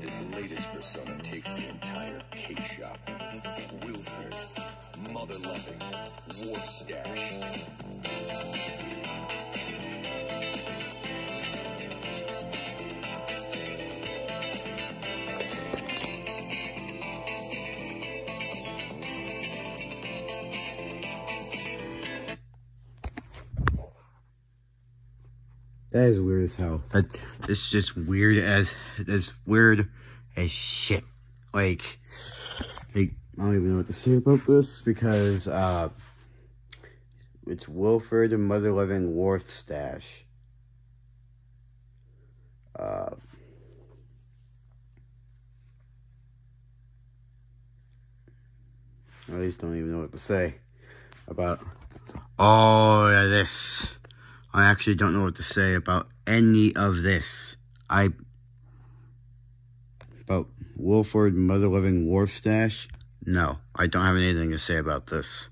His latest persona takes the entire cake shop. Wilford, mother loving, Warfstache. That is weird as hell. That it's just weird as as weird as shit. Like, like I don't even know what to say about this because uh, it's Wilford and Mother Loving Warfstache. Uh, I just don't even know what to say about all of this. I actually don't know what to say about any of this. I about Wilford Mother Living Warfstache. No, I don't have anything to say about this.